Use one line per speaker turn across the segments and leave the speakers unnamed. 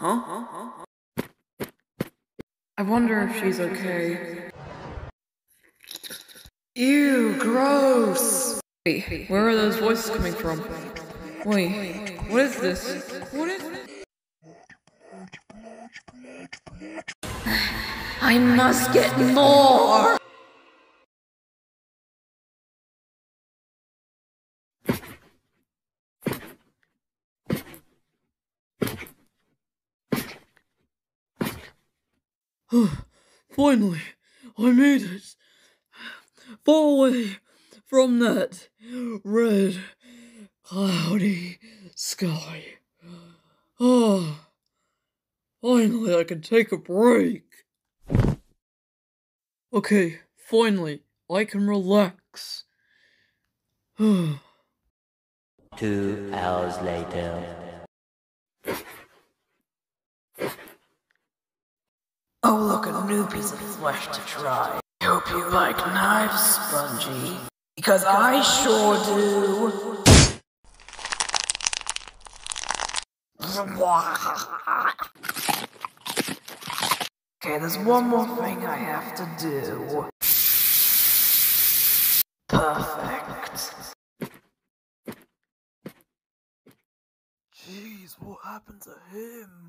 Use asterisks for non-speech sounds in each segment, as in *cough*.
Huh? I wonder if she's okay. Ew, gross! Wait, where are those voices coming from? Wait, what is this? What is I must get more! Oh, finally, I made it. Far away from that red, cloudy sky. Oh, finally, I can take a break. Okay, finally, I can relax. *sighs*
Two hours later.
Oh, look, a new piece of flesh to try. I hope you like knives, Spongy. Because I sure do. Okay, there's one more thing I have to do. Perfect.
Jeez, what happened to him?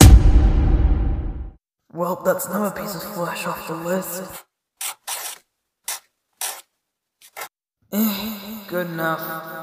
Well, that's another piece of flesh off the list. Eh, Good enough.